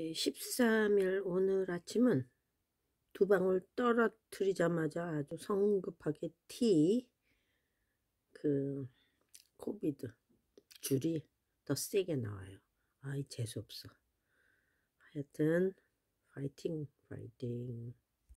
13일 오늘 아침은 두 방울 떨어뜨리자마자 아주 성급하게 티, 그, 코비드 줄이 더 세게 나와요. 아이, 재수없어. 하여튼, 파이팅, 파이팅.